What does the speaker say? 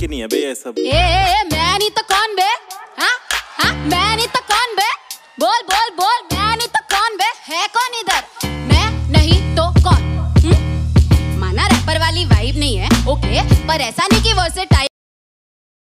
की नहीं है बे ये सब। ए, ए, ए मैं नहीं तो कौन बे? हाँ? हाँ? मैं नहीं तो कौन बे? बोल बोल बोल मैं नहीं तो कौन बे? है कौन इधर? मैं नहीं तो कौन? हम्म? माना रैपर वाली वाइब नहीं है ओके पर ऐसा नहीं कि वर्सेटाइल